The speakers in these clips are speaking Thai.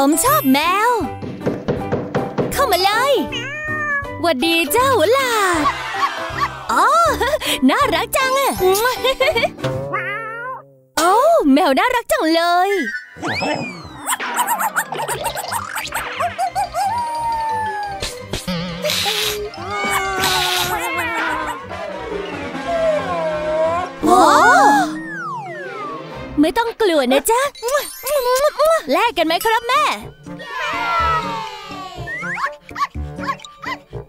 ผมชอบแมว เข้ามาเลยหวัดดีเจ้าหลาดอ๋อ น่ารักจังอะโอ้แมวน่ารักจังเลย โอ้ ไม่ต้องกลัวนะจ๊ะ แลกกันไหมครับแม่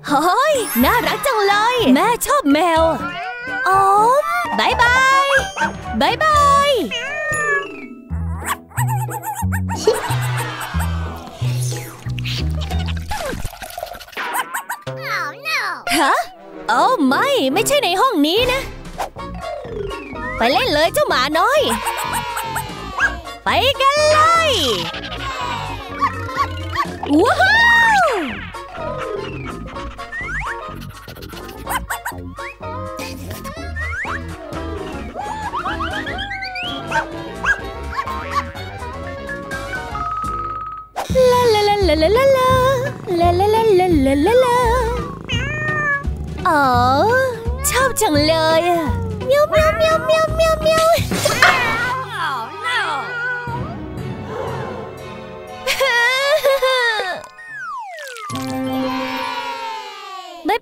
เฮ้ยน่ารักจังเลย แม่ชอบแมวอ๋อ bye bye bye bye ฮะโอ้ไม่ ไม่ใช่ในห้องนี้นะ ไปเล่นเลยเจ้าหมาน้อย ไปกันเลยว้าวลาลาลาลาลาลาลาลาลาลาลาลาลาลาอ๋อชอบจังเลยอะเมียวเมียวเมียวเมียวเมียว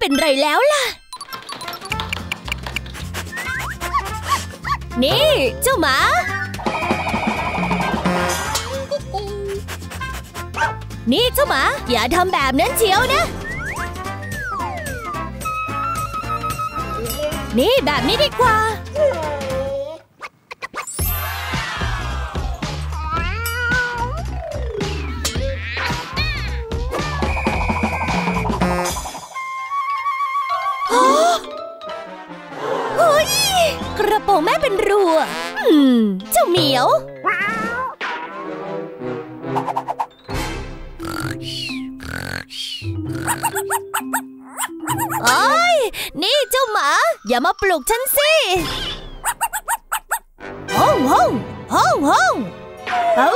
เป็นไรแล้วล่ะ นี่ เจ้าหมานี่เจ้าหมา อย่าทำแบบนั้นเชียวนะ นี่แบบนี้ดีกว่า กระโปรงแม่เป็นรูอะอืม เจ้าเหมียว โอ้ย นี่เจ้าหมา อย่ามาปลุกฉันสิห้องห้องห้องห้องเอ้า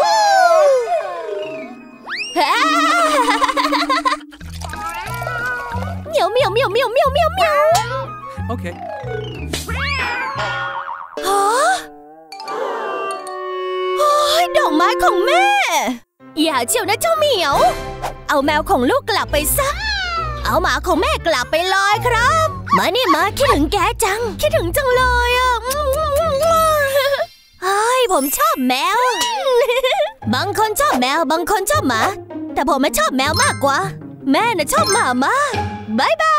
เหมียวเหมียวเหมียวเหมียวเหมียวเหมียวเหมียว Okay. ฮะโอ้ยดอกไม้ของแม่ อย่าเชียวนะเจ้าเหมียว เอาแมวของลูกกลับไปซะ เอาหมาของแม่กลับไปเลยครับ มานี่มาคิดถึงแกจัง คิดถึงจังเลยอะเฮ้ยผมชอบแมว บางคนชอบแมว บางคนชอบหมา แต่ผมไม่ชอบแมวมากกว่า แม่น่ะชอบหมามากบายบาย